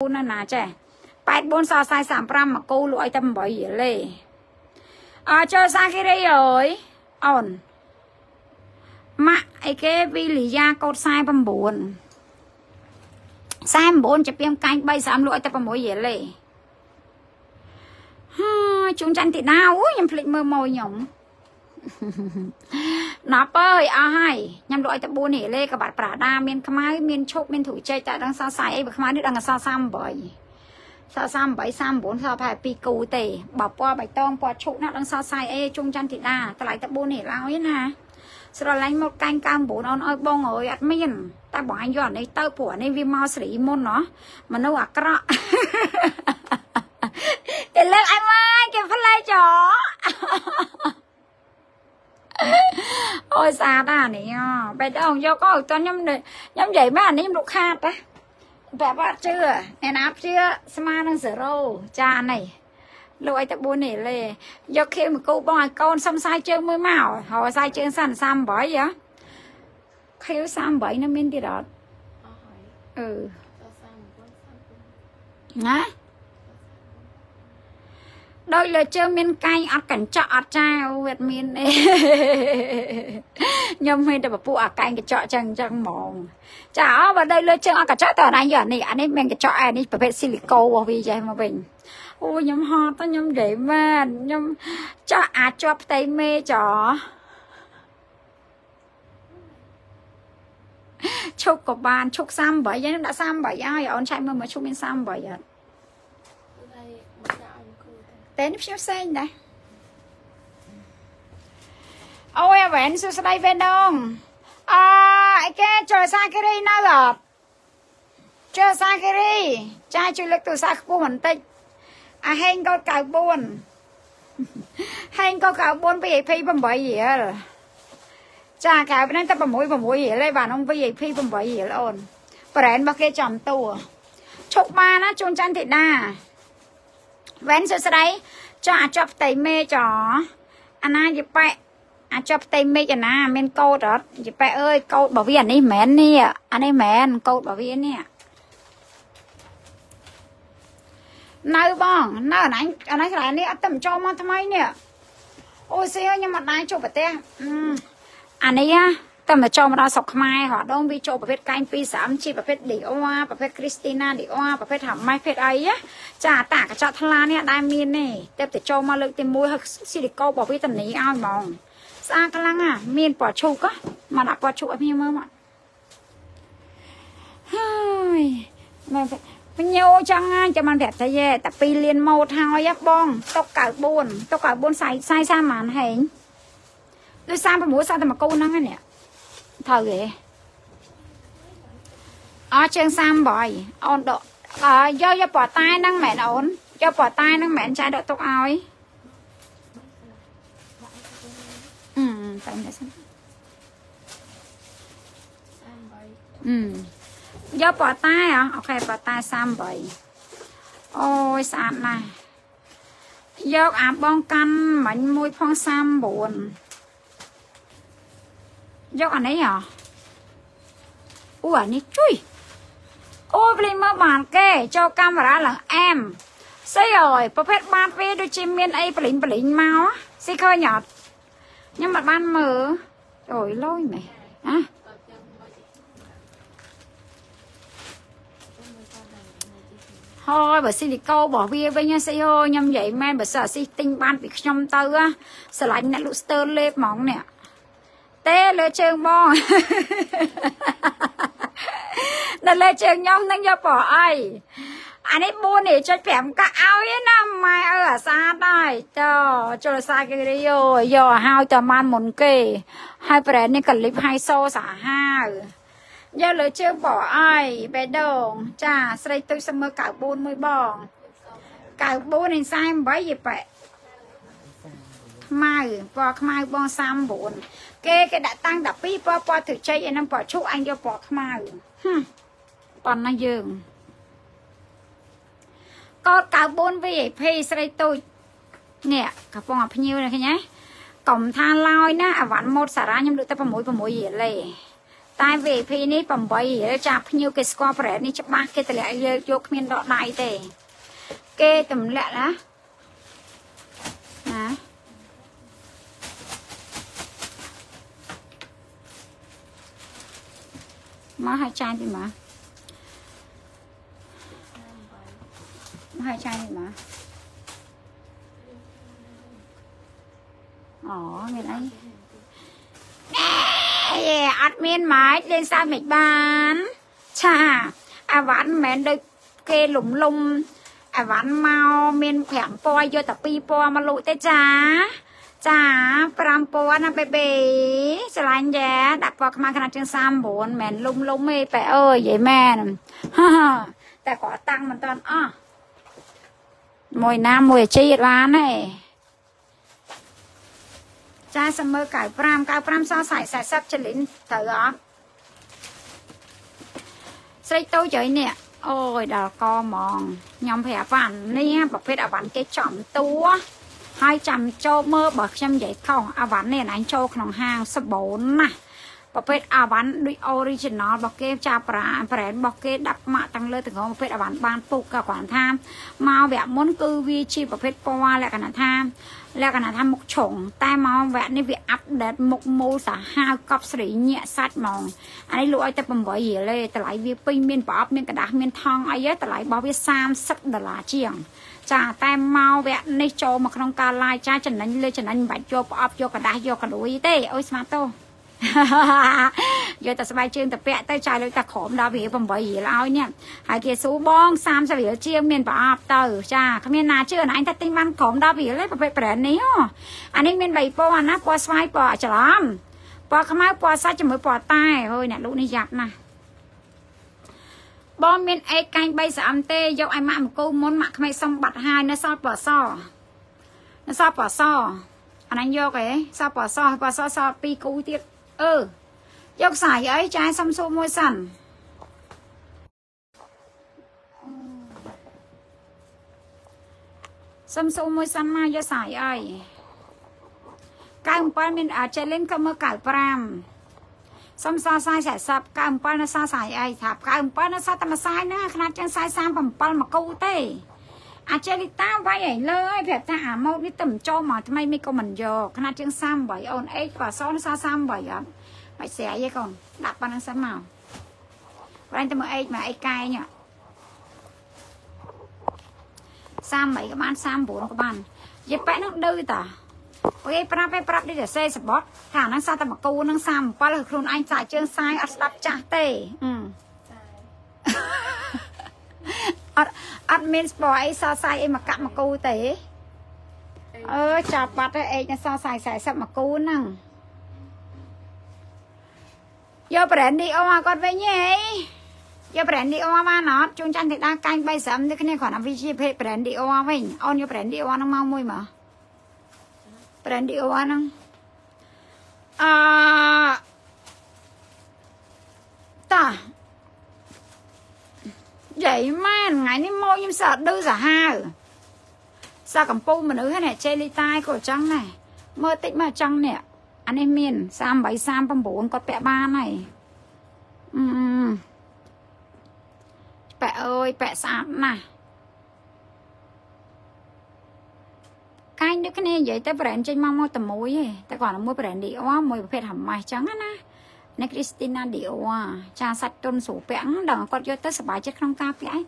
ណាណាចេះ84ស45មកគូលក់ឲ្យតែ8រៀលទេអើចូលសាគិរីអើយអូនម៉ាក់អីគេវិលីយ៉ាកូដ49 49ជាពីមកាញ់3 30លក់ឲ្យតែ6រៀលទេហើយជូនច័ន្ទទីដាអូខ្ញុំភ្លេចមើលម៉ួយខ្ញុំ ណាប់អើយអស់ហើយខ្ញុំលក់ឲ្យតែ4រៀលទេក្បាត់ប្រាដាមានខ្មៅមានឈប់មានធូរចេកតែដឹងសរសៃអីបើខ្មៅនេះដឹងអសរ38សរ38 39សរប្រហែល2គូទេបើពណ៌បៃតងពណ៌ឈុកណាដឹងសរសៃអីជុំច័ន្ទធីតាតម្លៃតែ4រៀលឲ្យណាស្រឡាញ់មកកាញ់99អូនអើយបងអើយអត់មានតែបងអញយកអានេះទៅព្រោះអានេះវាមកស្រីមុនណោះមនុស្សអាក្រក់គេលើកអញមកគេផ្លែចោ អូយស្អាតអានេះបេះដូងយកក៏តខ្ញុំខ្ញុំនិយាយមកអានេះខ្ញុំលុកខាតណាប្រាប់អត់ជឿអ្នកណាជឿស្មើនឹង0ចានេះលក់ឲ្យតែ4នេះលេយកខៀវមកគូបងឲ្យកូនសុំសាយជើងមួយមកហើយសាយជើងសាន38ហ៎ខៀវ38នៅមានទៀតអត់អឺណា ដោយលើជើងមានកែងអត់កញ្ចក់អត់ចាវាអត់មានទេខ្ញុំមានតែពពុះអាកែងកញ្ចក់ចឹងចឹងហ្មងចាអបើដោយលើជើងអត់កញ្ចក់តើអញយកនេះអានេះមានកញ្ចក់អានេះប្រភេទស៊ីលីកូរបស់វាចេះមកវិញអូខ្ញុំហត់ទៅខ្ញុំនិយាយមែនខ្ញុំចាស់អាចជាប់ផ្ទៃមេចោឈុកក៏បានឈុក38ហ្នឹងដាក់38ហើយអូនឆែកមើលមកឈុកមាន38អត់ តែនេះខ្ញុំផ្សេងដែរអូយអាវ៉ែនសួស្ដីវេនដងអឺអីគេចូលសាគិរីនៅអត់ចូលសាគិរីចាយជួយលើកទូរស័ព្ទខ្ពស់បន្តិចអាហេងកោត94ហេងកោត94 VIP 8រៀលចាកៅហ្នឹងតែ6 6រៀលឯងបាទក្នុង VIP 8រៀលអូនប្រែនរបស់គេចំតួឈប់បានណាជូនច័ន្ទធីតា វ៉ែនសួស្ដីចុះអាចប់ផ្ទៃមេចអាណាយប៉ែអាចប់ផ្ទៃមេឃអាណាមានកោតអត់យប៉ែអើយកោតរបស់វាអានេះមិនមែននេះអានេះមិនមែនកោតរបស់វានេះនៅបងនៅអណាញ់អណាញ់កន្លែងនេះអត់ទៅចូលមកថ្មីនេះអូស៊ីខ្ញុំអត់ដែរចូលប្រទេសអានេះ តែមកចូលមកដល់ស្រុកខ្មែរហ៎ដងវាចូលប្រភេទកែង2 3ជាប្រភេទឌីអូប្រភេទគ្រីស្ទីណាឌីអូប្រភេទហាម៉ៃភេទអីចាតាកញ្ចក់ថ្លានេះអត់ដែរមានទេតែទៅចូលមកលើកទី1ហើយស៊ីលីកូរបស់វាតំនីឲ្យហ្មងស្អាតខ្លាំងណាមានពណ៌ឈូកមកដាក់ពណ៌ឈូកឲ្យខ្ញុំមើលមកហើយមកបញោចឹងហើយចាំមិនប្រាប់តែយេតែ2លានម៉ូតហើយបងតុក94តុក94សាយសាយសាម៉ានហេងដូច36សាតែមកកូនហ្នឹងនេះ ត្រូវទេអស់ជើង38អូនដកយកយកពណ៌តែហ្នឹងមែនអូនយកពណ៌តែហ្នឹងមែនចាយដកទុកឲ្យអឺតែនេះសិនអឺយកពណ៌តែអូខេពណ៌តែ38អូយស្អាតណាស់យកអាបងកាន់មិញមួយផង39 យកអានេះហ៎អូអានេះជួយអូភ្លេងមកបានគេចូលកាមេរ៉ាឡើងអែមស្អីអើយប្រភេទបានពេលដូចជាមានអីប្លេងប្លេងមកស៊ីឃើញអត់ខ្ញុំមិនបានមើលអូយលុយមែហ៎ហើយបើស៊ីលីកូរបស់វាវិញស្អីហូខ្ញុំនិយាយមែនបើសិនអាស៊ីទិញបានពីខ្ញុំទៅស្រឡាញ់អ្នកលក់ស្ទើលេបហ្មងនេះ ទេលើជើងបងនៅលើជើងខ្ញុំនឹងយកប្រអីអានេះ4នេះចុច5កាក់ឲ្យណាម៉ែអើអាសាដែរតចុលសាគេរីយោយកឲ្យតែបានមុនគេ ហើយប្រែនេះកលិបហៃសូសាហាវយកលើជើងបអីបេដងចាស្រីទុយសមើ94មួយបង94នេះ48យីប៉ែ ខ្មៅពណ៌ខ្មៅបង39គេគេដាក់តាំង12ពណ៌ពណ៌ត្រចៃឯហ្នឹងពណ៌ឈូកអញយកពណ៌ខ្មៅប៉ុណ្ណាយើងកោត94 VIP ស្រីទូចនេះកំពុងអាភ្ញៀវនេះឃើញទេកុំថាឡើយណាអាវ៉ាន់ម៉ូតសារ៉ាខ្ញុំលើកតែ6 6រៀលទេតែ VIP នេះ8រៀលចាភ្ញៀវគេស្គាល់ប្រែតនេះច្បាស់គេតម្លាក់យកយកគ្មានដកដៃទេ គេតម្លាក់ណាណា មកឲ្យចាយពីមកមកឲ្យចាយពីមកអូមានអីអេអត់មានម៉េចលេងសើចមិនបានឆាអាវ៉ាន់មិនមែនដូចគេលំលំអាវ៉ាន់មកមាន5ពណ៌យកតែ2ពណ៌មកលក់ទេចា ចា5ពណ៌ណាបេបេស្រឡាញ់យ៉ាដាក់ពណ៌ខ្មៅខនាតជាង39មិនមែនលុំលុំទេប៉ែអើយយាយមែនហាតែគាត់តាំងមិនតាន់អស់មួយណាមួយអាជីពបានទេចាសំមើ95 95សសៃ40ចលិនត្រូវអត់ស្រីតូចហើយនេះអូយដល់កហ្មងខ្ញុំប្រាប់អានេះប្រភេទអាវ៉ាន់គេចំតួ ហើយចាំចូលមើលបើខ្ញុំនិយាយខុសអាវ៉ាន់នេះអញចូលក្នុងហាងសបូនណា ប្រភេទអាវ៉ាន់ដូច original របស់គេចាប់ប្រា brand របស់គេដាក់ម៉ាក់ទាំងលើទាំងក្រោមប្រភេទអាវ៉ាន់បានពុកក៏គាត់ថាមកវគ្គមុនគឺវាជាប្រភេទពណ៌លក្ខណៈថាលក្ខណៈថាមុខឆុងតែមកវគ្គនេះវាអាប់ដេតមុខមូលសាហាវកប់ស្រីញាក់សាច់ហ្មងអានេះលក់ឲ្យតែ8រៀលទេតម្លៃវាពេញមានប្រអប់មានกระดาษមានថង់អីតម្លៃរបស់វា30ដុល្លារជាងចាតែមកវគ្គនេះចូលមកក្នុងការ live ចាចំណេញលើចំណេញមិនបាច់យកប្រអប់យកกระดาษយកកលួយទេអូយស្មាតទៅ យកតែស្បែកជើងទៅពាក់ទៅចាយលើតែក្រមដល់វា8រៀលឲ្យនេះហើយគេស៊ូបង30រៀលជាងមានប្រអប់ទៅចាគ្មានណាជឿអញតែទិញបានក្រមដល់រៀលទេប្រភេទ brand នេះអានេះមាន3ពណ៌ណាពណ៌ស្វាយពណ៌ច្រឡំពណ៌ខ្មៅពណ៌សាច់ជាមួយពណ៌តែហើយអ្នកលក់នេះយ៉ាប់ណាស់បងមានអេកាញ់3ស្អំទេយកឲ្យម៉ាក់មកគូមុនម៉ាក់ក្មេកសុំបាត់ហើយនៅសល់ពណ៌សនៅសល់ពណ៌សអានេះយកឯងសល់ពណ៌សពណ៌សសល់2គូទៀត អឺយកខ្សែអីចាយសំសួរមួយសិនសំសួរមួយសិនមកយកខ្សែអី97មានអាចេលិនក៏មើល95សំសាសាយ40 97នៅសាសាយអីថា97នៅសាតែមួយសាយណាខ្នាតជាងសាយ37មកគូទេ អាចេលីតាវាយឲ្យលើឲ្យប្រាប់ថាអាម៉ូតនេះទៅមិនចូលមកថ្មីមិនក៏មិនយកខ្នាតជាង38អូនអេប៉ាសនសា38អត់មិនស្រាយទេកូនដាក់ប៉ុណ្្នឹងសិនមកបាញ់ទៅមើលអេមកអេកែង38ក៏បាន39ក៏បានយេប៉ែនឹងឌឺតាអូយប្រាប់ឯប្រាប់នេះតែសេសបត់ថាហ្នឹងសាតែមកគូនឹង37គឺខ្លួនឯងសាយជើងសាយអត់ស្ដាប់ចាស់ទេអឺ អត់អត់មានស្ពអីសរសៃអីមកកាក់មកគូទេអឺចាប់បាត់ទៅអេកសរសៃ40មកគូហ្នឹងយក brand Dior មកគាត់វិញហីយក brand Dior មកណត់ជួនច័ន្ទធីតាកាញ់3ស្រាំនេះគ្នាគ្រាន់តែវិជា page brand Dior វិញអូនយក brand Dior ហ្នឹងមកមួយមក brand Dior ហ្នឹងអឺតា យាយម៉ែនថ្ងៃនេះមកខ្ញុំសើឌឺសាហាវសាកំពូមនុស្សហ្នឹងជេលីតាយក៏អញ្ចឹងដែរមើលតិចមកអញ្ចឹងនេះអានេះមាន38 39គាត់ពាក់បានហើយអឺប៉ែអើយប៉ែស្អាតណាស់កាយដូចគ្នានិយាយទៅ brand ចេញមកមកតែមួយទេតែគាត់មួយ brand Dior មួយប្រភេទ Hermes ចឹងណាអ្នក Christina Dior ចាសាច់ទុនស្រួលពាក់ដល់គាត់យកទៅសบายចិត្តក្នុងការពាក់ឯង